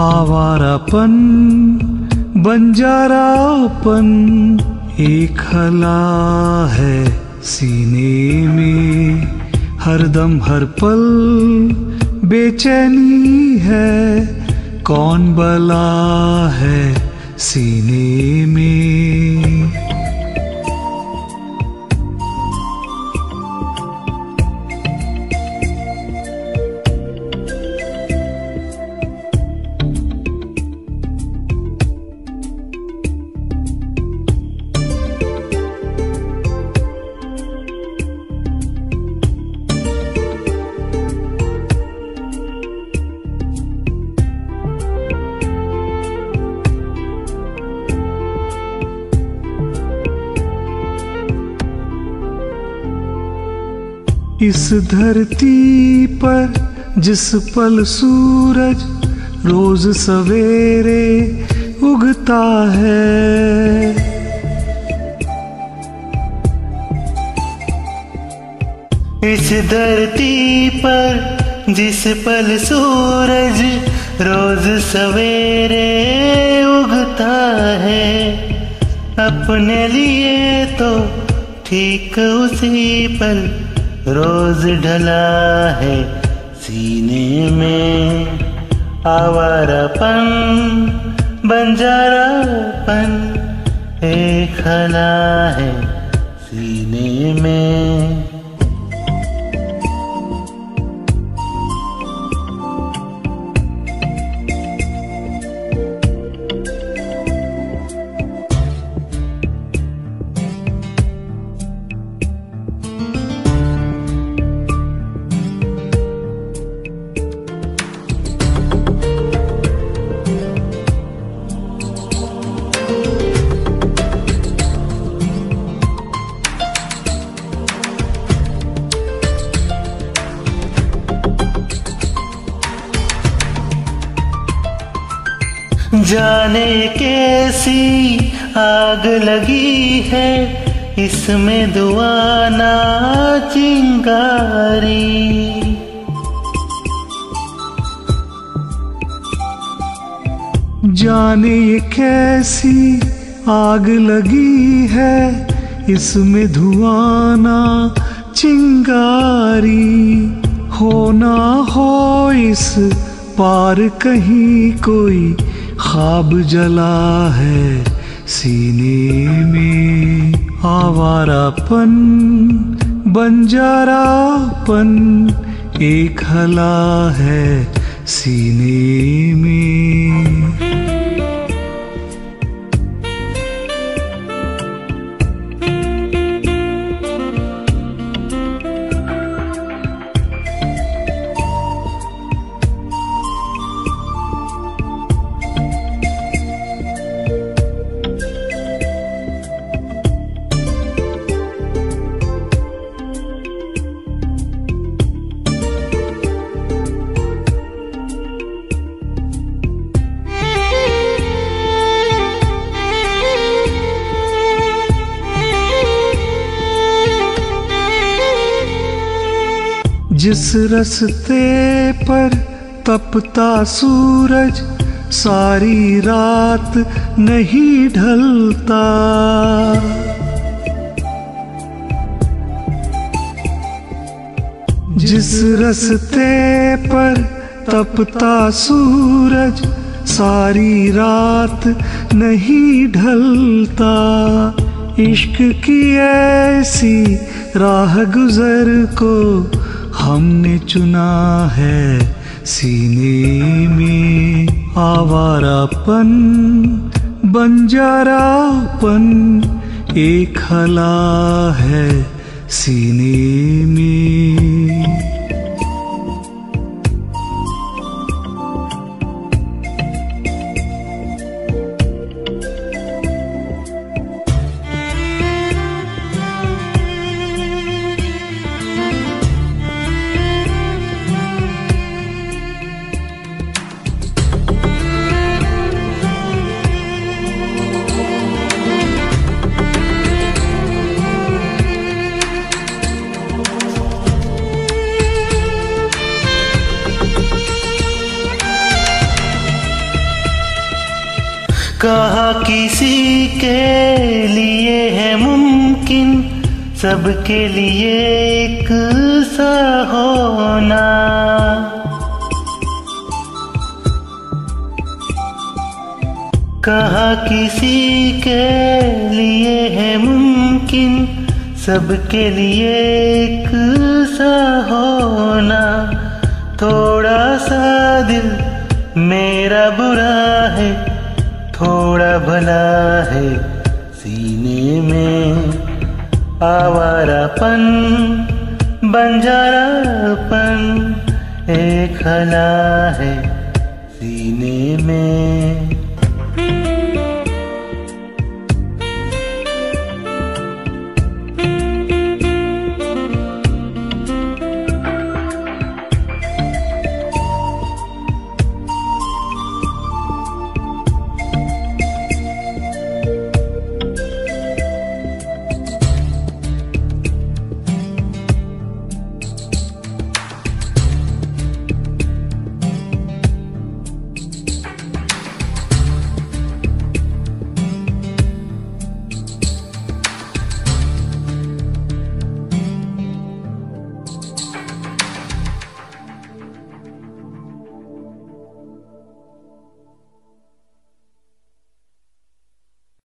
आवारापन, बंजारापन एक हला है सीने में। हरदम हर पल बेचैनी है, कौन बला है सीने में। इस धरती पर जिस पल सूरज रोज सवेरे उगता है। इस धरती पर जिस पल सूरज रोज सवेरे उगता है, अपने लिए तो ठीक उसी पल रोज ढला है सीने में। आवारापन बंजारापन एक खला है सीने में। जाने कैसी आग लगी है। इसमें दुआना चिंगारी। जाने ये कैसी आग लगी है। इसमें धुआना चिंगारी। हो ना हो इस पार कहीं कोई ख्वाब जला है सीने में आवारापन बंजारापन एक हला है सीने में। जिस रस्ते पर तपता सूरज, सारी रात नहीं ढलता। जिस रस्ते पर तपता सूरज, सारी रात नहीं ढलता। इश्क की ऐसी राह गुजर को हमने चुना है सीने में आवारापन बंजारापन। एक हला है सीने में कहा किसी के लिए है मुमकिन, सबके लिए एक सा होना। कहा किसी के लिए है मुमकिन, सबके लिए एक सा होना। थोड़ा सा दिल मेरा बुरा है थोड़ा भला है सीने में। आवारापन बंजारापन एक हला है सीने में।